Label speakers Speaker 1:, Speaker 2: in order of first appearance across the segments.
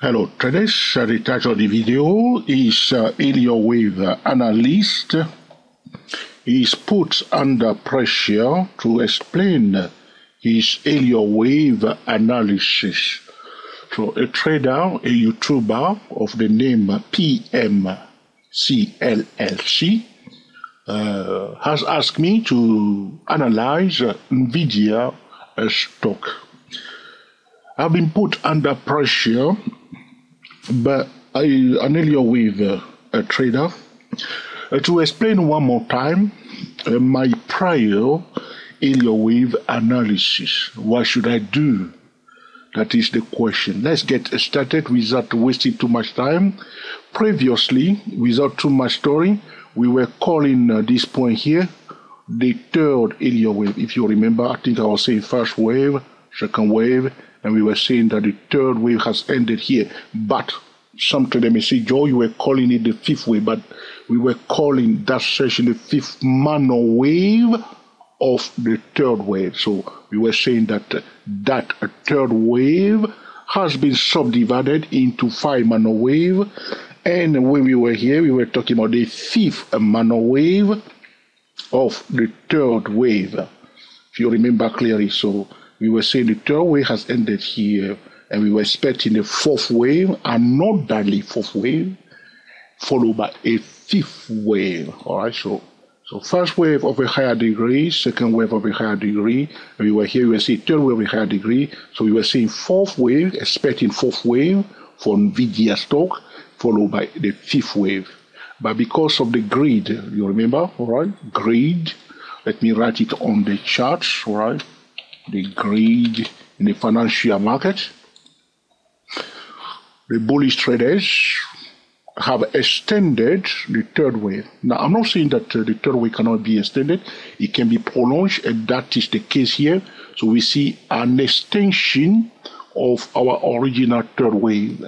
Speaker 1: Hello traders, of the video is uh, Wave Analyst is put under pressure to explain his Elliott Wave analysis. So a trader, a YouTuber of the name PMCLLC uh, has asked me to analyze NVIDIA stock. I've been put under pressure by I, Elliott Wave uh, a trader uh, to explain one more time uh, my prior Elliott Wave analysis. What should I do? That is the question. Let's get started without wasting too much time. Previously, without too much story, we were calling uh, this point here the third Elliott wave. If you remember, I think I was saying first wave, second wave, and we were saying that the third wave has ended here. But some to them may say, Joe, you were calling it the fifth wave, but we were calling that session the fifth minor wave of the third wave. So we were saying that uh, that third wave has been subdivided into five minor wave. And when we were here, we were talking about the fifth minor wave of the third wave. If you remember clearly, so we were saying the third wave has ended here, and we were expecting a fourth wave, another fourth wave, followed by a fifth wave. All right, so so first wave of a higher degree, second wave of a higher degree, we were here, we were seeing third wave of a higher degree. So we were seeing fourth wave, expecting fourth wave for NVIDIA stock, followed by the fifth wave. But because of the greed, you remember, all right, greed, let me write it on the charts, all right, the greed in the financial market. The bullish traders have extended the third wave. Now, I'm not saying that uh, the third wave cannot be extended. It can be prolonged, and that is the case here. So we see an extension of our original third wave.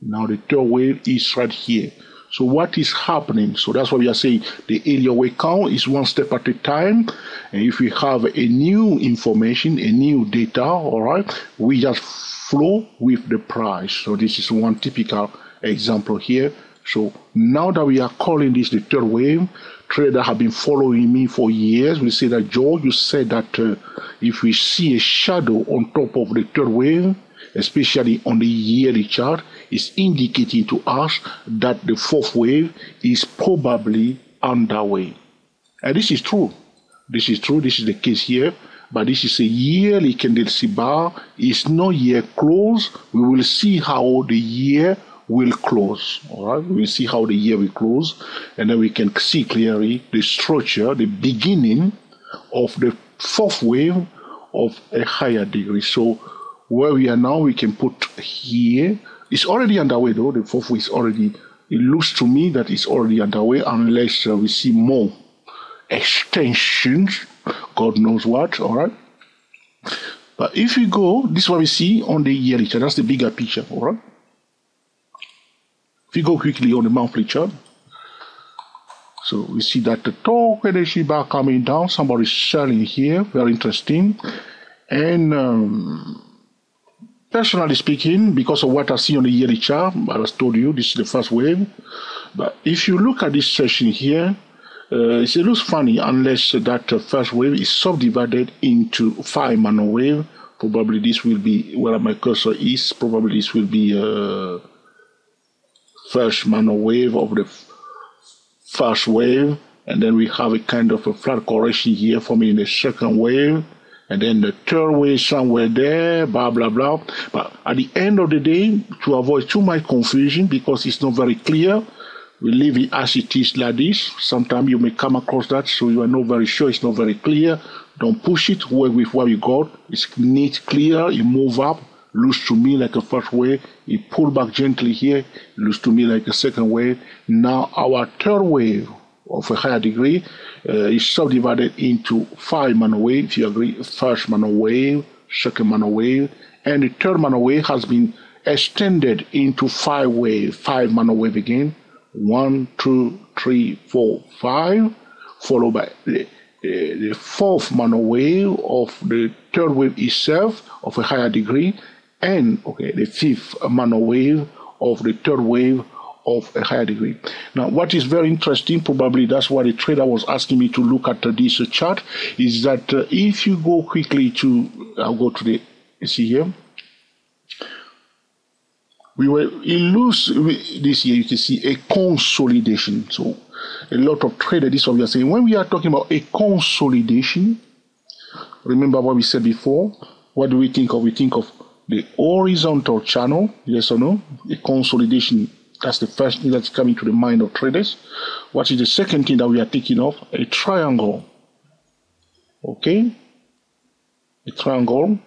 Speaker 1: Now the third wave is right here. So what is happening? So that's why we are saying the Elliott wave count is one step at a time. And if we have a new information, a new data, all right, we just flow with the price. So this is one typical example here. So now that we are calling this the third wave, traders have been following me for years. We say that, Joe, you said that uh, if we see a shadow on top of the third wave, especially on the yearly chart, is indicating to us that the fourth wave is probably underway. And this is true. This is true. This is the case here. But this is a yearly candlestick bar. It's not yet closed. We will see how the year will close. All right, we'll see how the year will close, and then we can see clearly the structure, the beginning of the fourth wave of a higher degree. So where we are now, we can put here. It's already underway though. The fourth is already. It looks to me that it's already underway unless uh, we see more extensions. God knows what. All right. But if we go, this is what we see on the yearly chart. That's the bigger picture. All right. If you go quickly on the monthly chart, so we see that the top energy bar coming down, somebody's selling here, very interesting. And um, personally speaking, because of what I see on the yearly chart, I just told you this is the first wave. But if you look at this session here, uh, it looks funny unless that uh, first wave is subdivided into five minor wave. Probably this will be where my cursor is. Probably this will be uh, first minor wave of the first wave, and then we have a kind of a flat correction here forming the second wave, and then the third wave somewhere there, blah blah blah. But at the end of the day, to avoid too much confusion because it's not very clear, we leave it as it is like this. Sometimes you may come across that, so you are not very sure, it's not very clear. Don't push it, work with what you got. It's neat, clear, you move up, looks to me like a first wave. It pull back gently here, looks to me like a second wave. Now our third wave of a higher degree uh, is subdivided into five minor wave, if you agree, first minor wave, second minor wave, and the third minor wave has been extended into five wave, five minor wave again. One, two, three, four, five, followed by the, uh, the fourth minor wave of the third wave itself of a higher degree and okay, the fifth minor wave of the third wave of a higher degree. Now, what is very interesting, probably that's why the trader was asking me to look at this chart, is that uh, if you go quickly to, I'll go to the, see here, we were in loose this year, you can see a consolidation. So, a lot of traders, this is what we are saying. When we are talking about a consolidation, remember what we said before, what do we think of? We think of the horizontal channel, yes or no? A consolidation that's the first thing that's coming to the mind of traders. What is the second thing that we are thinking of? A triangle. Okay? A triangle.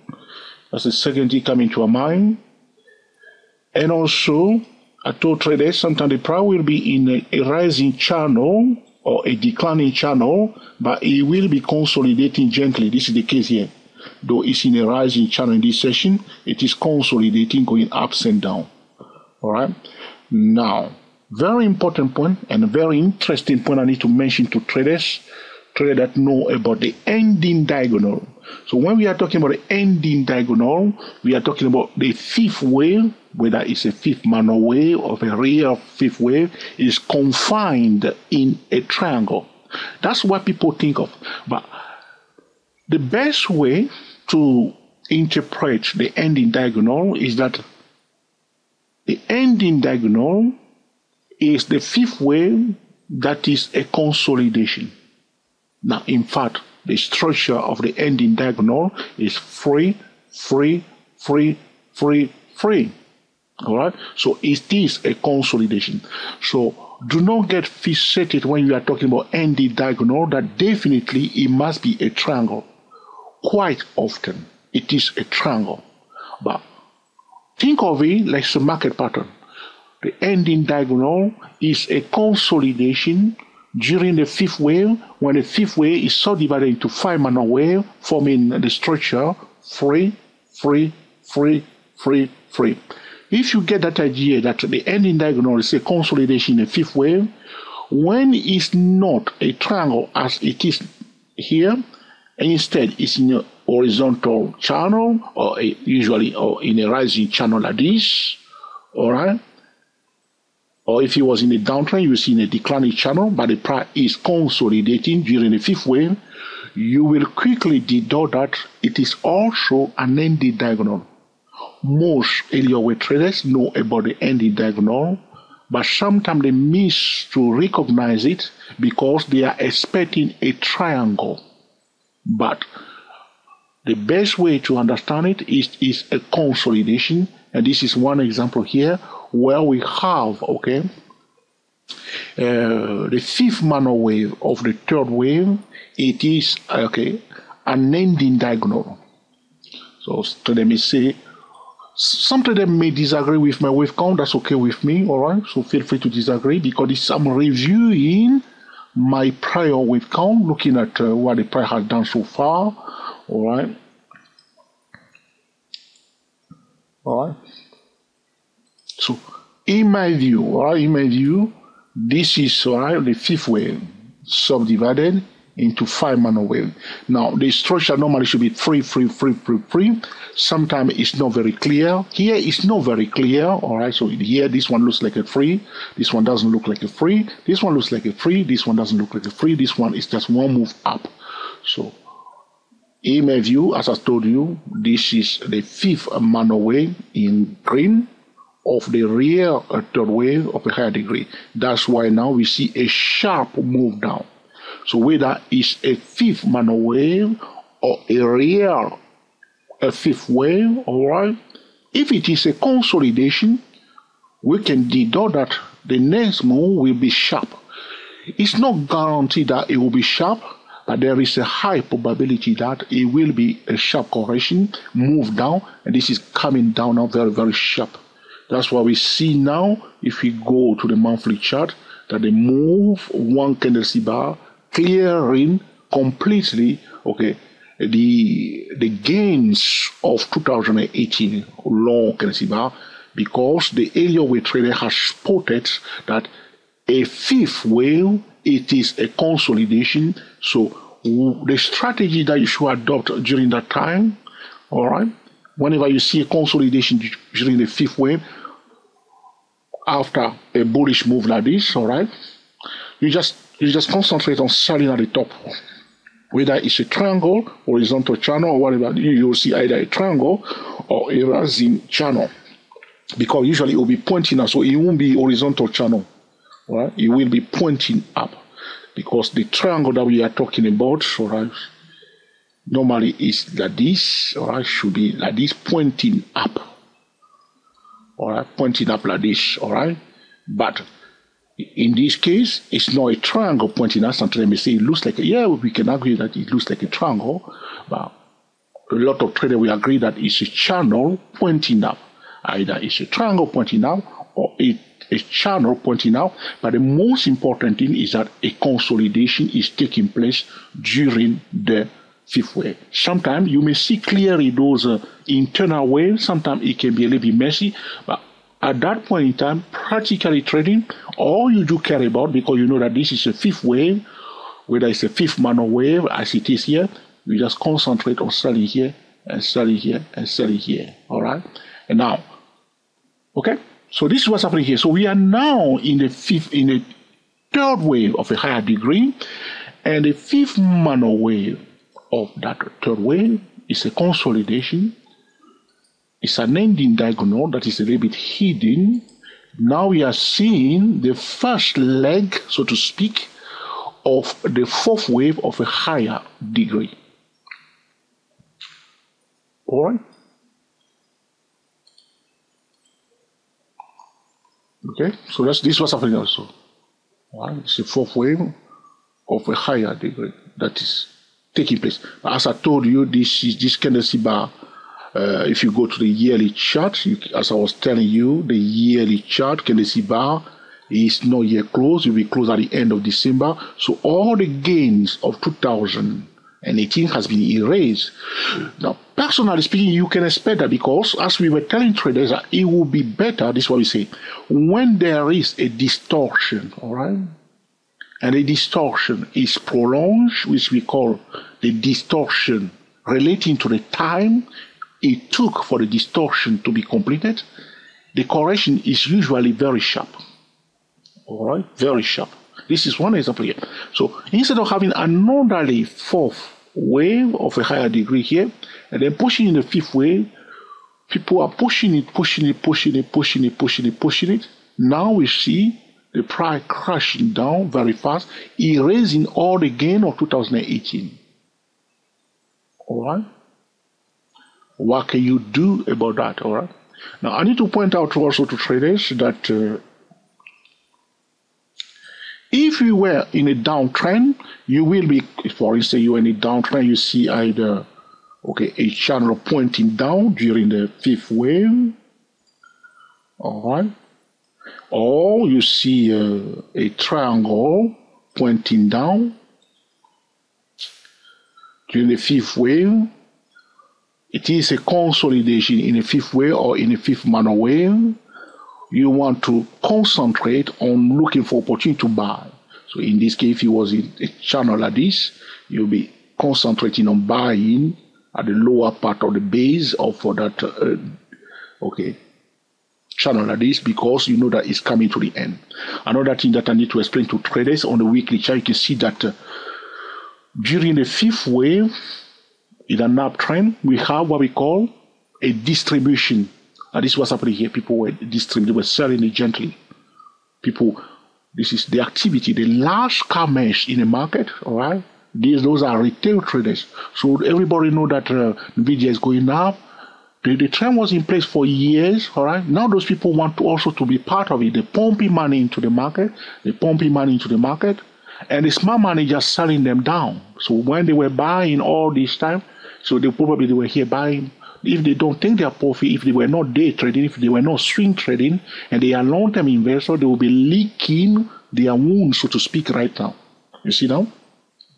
Speaker 1: That's the second thing coming to our mind. And also, I told traders sometimes the price will be in a, a rising channel or a declining channel, but it will be consolidating gently. This is the case here. Though it's in a rising channel in this session, it is consolidating, going ups and down. All right. Now, very important point and a very interesting point I need to mention to traders, traders that know about the ending diagonal. So when we are talking about the ending diagonal, we are talking about the fifth wave, whether it's a fifth minor wave or a real fifth wave, is confined in a triangle. That's what people think of. But the best way to interpret the ending diagonal is that the ending diagonal is the fifth wave that is a consolidation. Now, in fact, the structure of the ending diagonal is free, free, free, free, free. All right. So it is a consolidation. So do not get fixated when you are talking about ending diagonal that definitely it must be a triangle. Quite often it is a triangle. But Think of it like a market pattern. The ending diagonal is a consolidation during the fifth wave when the fifth wave is subdivided into five minor wave forming the structure free, free, free, free, free. If you get that idea that the ending diagonal is a consolidation in the fifth wave, when it's not a triangle as it is here, and instead it's in a horizontal channel or a, usually or in a rising channel like this all right? Or if it was in a downtrend you see in a declining channel but the price is consolidating during the fifth wave. You will quickly deduct that it is also an ending diagonal. Most Elliott traders know about the ending diagonal but sometimes they miss to recognize it because they are expecting a triangle. But the best way to understand it is, is a consolidation. And this is one example here where we have, okay, uh, the fifth minor wave of the third wave, it is, okay, an ending diagonal. So, let me say, some of them may disagree with my wave count. That's okay with me, all right? So feel free to disagree because I'm reviewing my prior wave count, looking at uh, what the prior has done so far, all right. All right. So, in my view, all right, in my view, this is right, the fifth wave subdivided into five minor wave. Now, the structure normally should be free, free, free, free, free. Sometimes it's not very clear. Here it's not very clear. All right. So here, this one looks like a three. This one doesn't look like a three. This one looks like a free. This one doesn't look like a free. This one is just one move up. So in my view, as I told you, this is the fifth minor wave in green of the real third wave of a higher degree. That's why now we see a sharp move down. So whether it's a fifth minor wave or a real a fifth wave, all right, if it is a consolidation, we can deduct that the next move will be sharp. It's not guaranteed that it will be sharp, but there is a high probability that it will be a sharp correction, move down, and this is coming down now very, very sharp. That's why we see now, if we go to the monthly chart, that the move one candlestick bar clearing completely, okay, the the gains of 2018 long candlestick bar because the Elliott wave trader has spotted that a fifth wave it is a consolidation. So the strategy that you should adopt during that time, all right, Whenever you see a consolidation during the fifth wave, after a bullish move like this, all right, you just you just concentrate on selling at the top. Whether it's a triangle, horizontal channel, or whatever, you will see either a triangle or a rising channel. Because usually it will be pointing up, so it won't be horizontal channel. Right? You will be pointing up. Because the triangle that we are talking about, all right, normally is like this, all right, should be like this, pointing up. All right, pointing up like this, all right. But in this case, it's not a triangle pointing us. Sometimes they say it looks like a, yeah, we can agree that it looks like a triangle, but a lot of traders will agree that it's a channel pointing up. Either it's a triangle pointing up or a, a channel pointing out. But the most important thing is that a consolidation is taking place during the fifth wave. Sometimes you may see clearly those uh, internal waves. Sometimes it can be a little bit messy, but at that point in time, practically trading, all you do care about because you know that this is a fifth wave, whether it's a fifth minor wave as it is here, you just concentrate on selling here and selling here and selling here. All right. And now, okay. So this is what's happening here. So we are now in the fifth, in the third wave of a higher degree, and the fifth minor wave of that third wave is a consolidation it's an ending diagonal that is a little bit hidden. Now we are seeing the first leg, so to speak, of the fourth wave of a higher degree. All right? Okay, so that's this was happening also. It's the fourth wave of a higher degree that is taking place. As I told you, this is this candlestick bar uh, if you go to the yearly chart, you, as I was telling you, the yearly chart, see bar is not yet closed. It will be closed at the end of December. So all the gains of 2018 has been erased. Now, personally speaking, you can expect that because as we were telling traders it will be better, this is what we say, when there is a distortion, all right? And a distortion is prolonged, which we call the distortion relating to the time it took for the distortion to be completed, the correction is usually very sharp. All right, very sharp. This is one example here. So instead of having another fourth wave of a higher degree here, and then pushing in the fifth wave, people are pushing it, pushing it, pushing it, pushing it, pushing it, pushing it. Now we see the price crashing down very fast, erasing all the gain of 2018. All right. What can you do about that? All right. Now, I need to point out also to traders that uh, if you were in a downtrend, you will be, for instance, you're in a downtrend, you see either, okay, a channel pointing down during the fifth wave, all right, or you see uh, a triangle pointing down during the fifth wave, it is a consolidation in a fifth way or in a fifth minor wave. You want to concentrate on looking for opportunity to buy. So in this case, if it was in a channel like this, you'll be concentrating on buying at the lower part of the base of for that uh, okay channel like this because you know that it's coming to the end. Another thing that I need to explain to traders on the weekly chart, you can see that uh, during the fifth wave, in an uptrend, we have what we call a distribution. And this was happening here. People were distributing, they were selling it gently. People, this is the activity, the large commerce in the market, all right? These, those are retail traders. So everybody know that uh, NVIDIA is going up. The, the trend was in place for years, all right? Now those people want to also to be part of it. They're pumping money into the market. They're pumping money into the market. And the smart money just selling them down. So when they were buying all this time, so they probably they were here buying. If they don't take their profit, if they were not day trading, if they were not swing trading, and they are long-term investors, they will be leaking their wounds, so to speak, right now. You see now?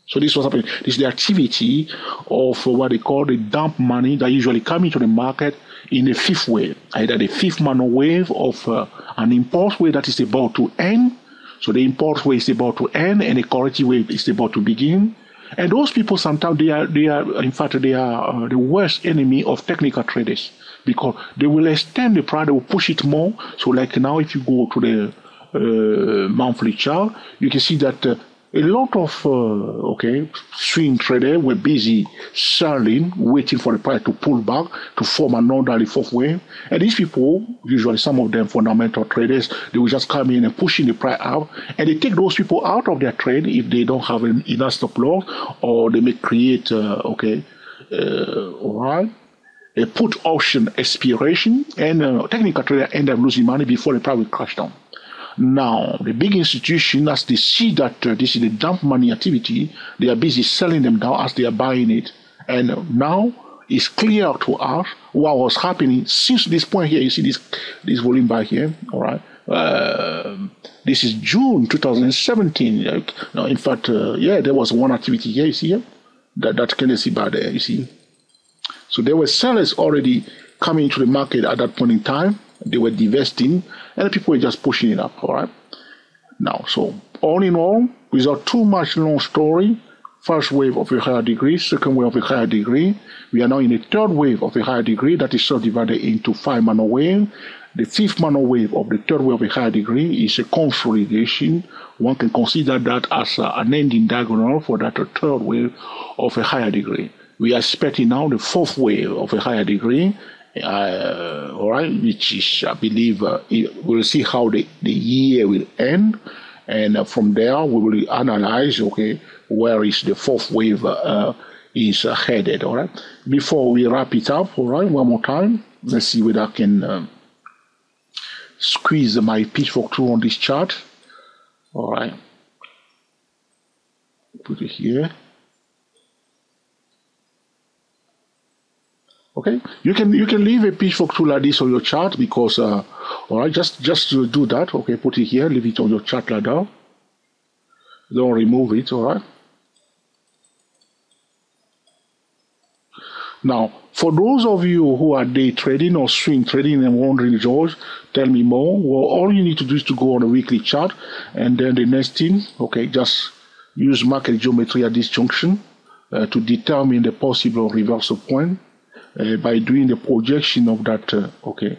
Speaker 1: So this was happening. This is the activity of what they call the dumb money that usually come into the market in the fifth wave, either the fifth minor wave of uh, an impulse wave that is about to end. So the impulse wave is about to end, and the corrective wave is about to begin. And those people sometimes they are they are in fact they are uh, the worst enemy of technical traders because they will extend the price, they will push it more. So like now, if you go to the uh, monthly chart, you can see that uh, a lot of uh, okay swing traders were busy selling, waiting for the price to pull back to form another fourth wave. And these people, usually some of them fundamental traders, they will just come in and pushing the price out, and they take those people out of their trade if they don't have an enough stop loss, or they may create uh, okay, uh, all right a put option expiration, and uh, technical trader end up losing money before the price will crash down. Now, the big institution, as they see that uh, this is a dumb money activity, they are busy selling them down as they are buying it. And now it's clear to us what was happening since this point here. You see this this volume by here, all right. Uh, this is June 2017. Uh, no, in fact, uh, yeah, there was one activity here. You see here, that that can see by there. You see, so there were sellers already coming into the market at that point in time. They were divesting, and people were just pushing it up. All right. Now, so all in all, without too much long story, first wave of a higher degree, second wave of a higher degree. We are now in a third wave of a higher degree that is subdivided into five minor waves. The fifth minor wave of the third wave of a higher degree is a consolidation. One can consider that as an ending diagonal for that third wave of a higher degree. We are expecting now the fourth wave of a higher degree, uh, all right, which is, I believe, uh, we'll see how the, the year will end. And uh, from there, we will analyze, okay, where is the fourth wave uh, is headed, all right? Before we wrap it up, all right, one more time, let's see whether I can uh, squeeze my pitchfork through on this chart. All right, put it here. Okay, you can you can leave a pitchfork tool like this on your chart because uh, all right, just just to do that. Okay, put it here, leave it on your chart like that. Don't remove it. All right. Now, for those of you who are day trading or swing trading and wondering, George, tell me more. Well, all you need to do is to go on a weekly chart, and then the next thing, okay, just use market geometry at this junction uh, to determine the possible reversal point uh, by doing the projection of that uh, okay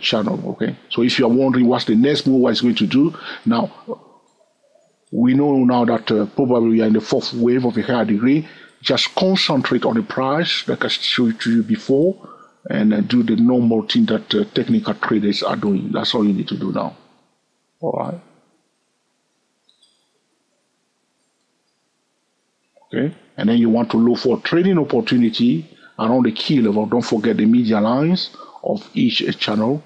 Speaker 1: channel okay? So if you are wondering what's the next move what is going to do now we know now that uh, probably we are in the fourth wave of a higher degree. Just concentrate on the price like i showed to you before and uh, do the normal thing that uh, technical traders are doing. That's all you need to do now. All right? Okay? And then you want to look for trading opportunity around the key level. Don't forget the median lines of each channel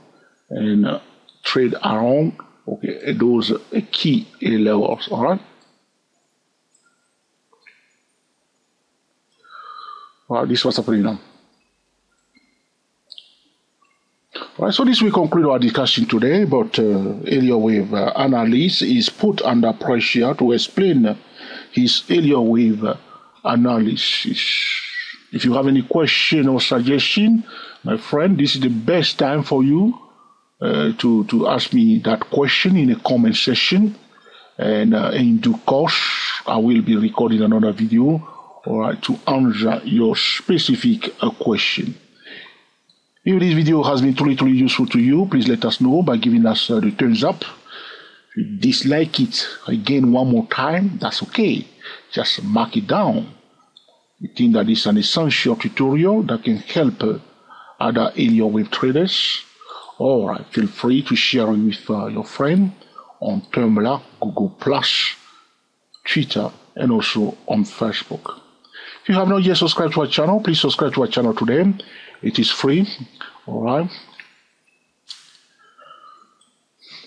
Speaker 1: and uh, trade around okay those uh, key levels. All right. All right, this was happening now. All right, so this will conclude our discussion today about uh, Elliott wave uh, analyst is put under pressure to explain his Elliott wave analysis. If you have any question or suggestion, my friend, this is the best time for you uh, to, to ask me that question in a comment section. And uh, in due course, I will be recording another video all right, to answer your specific uh, question. If this video has been truly, truly useful to you, please let us know by giving us uh, the thumbs up. If you dislike it again one more time, that's okay. Just mark it down we think that is an essential tutorial that can help other Elliott wave traders. Or feel free to share it with uh, your friend on Tumblr, Google Plus, Twitter, and also on Facebook. If you have not yet subscribed to our channel, please subscribe to our channel today. It is free. All right.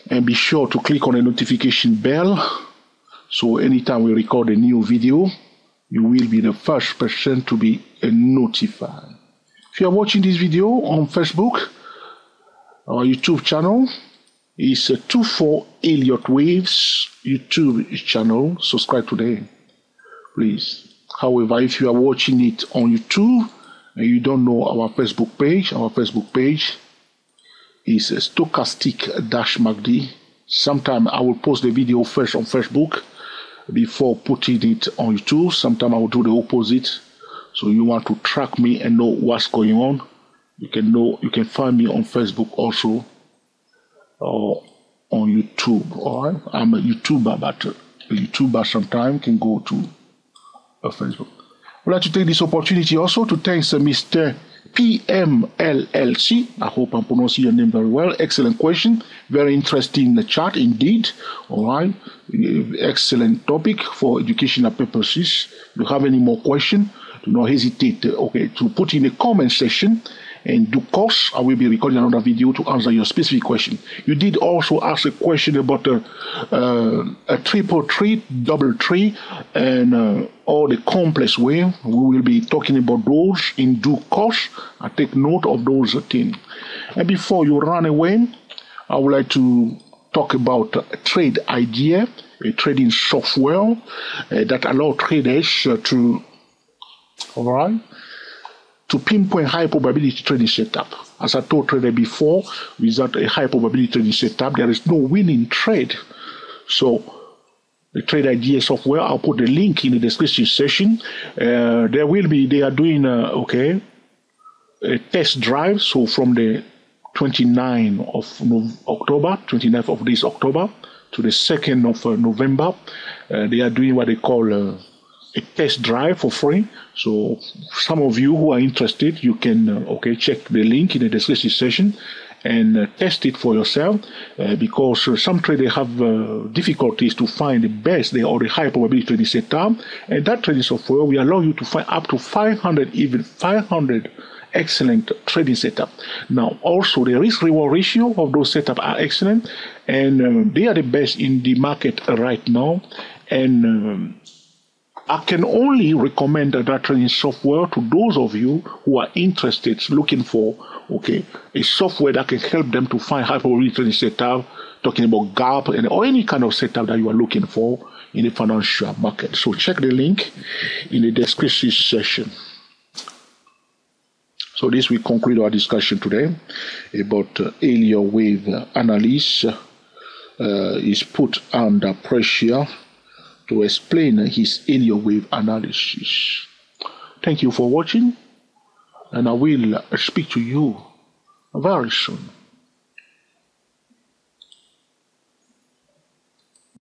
Speaker 1: And be sure to click on the notification bell so anytime we record a new video, you will be the first person to be notified. If you are watching this video on Facebook, our YouTube channel is 24 Elliott Waves YouTube channel. Subscribe today, please. However, if you are watching it on YouTube and you don't know our Facebook page, our Facebook page is stochastic dash MACD. Sometime I will post the video first on Facebook before putting it on YouTube. Sometimes I will do the opposite. So you want to track me and know what's going on. You can know you can find me on Facebook also or on YouTube. All right, I'm a YouTuber, but a YouTuber sometimes can go to a Facebook. I'd like to take this opportunity also to thank uh, Mr. PMLLC. I hope I'm pronouncing your name very well. Excellent question. Very interesting the chat indeed. All right. Excellent topic for educational purposes. If you have any more question, do not hesitate okay, to put in the comment section and due course, I will be recording another video to answer your specific question. You did also ask a question about uh, uh, a triple tree, double tree, and uh, all the complex way. We will be talking about those in due course. I take note of those things. And before you run away, I would like to talk about a trade idea, a trading software uh, that allow traders uh, to, all right, to pinpoint high probability trading setup. As I told trader before, without a high probability trading setup, there is no winning trade. So the trade idea software, I'll put the link in the description section. Uh, there will be, they are doing, uh, okay, a test drive. So from the 29th of October, 29th of this October to the 2nd of uh, November, uh, they are doing what they call uh, a test drive for free. So some of you who are interested, you can uh, okay check the link in the description section and uh, test it for yourself uh, because uh, some traders have uh, difficulties to find the best they or the high probability trading setup. And that trading software will allow you to find up to 500 even 500 excellent trading setup. Now also the risk reward ratio of those setups are excellent and um, they are the best in the market right now. And um, I can only recommend that training software to those of you who are interested, looking for okay a software that can help them to find probability trading setup, talking about gap and or any kind of setup that you are looking for in the financial market. So check the link in the description section. So this will conclude our discussion today about uh, Elliott wave analysis uh, is put under pressure to explain his Elliott wave analysis. Thank you for watching, and I will speak to you very soon.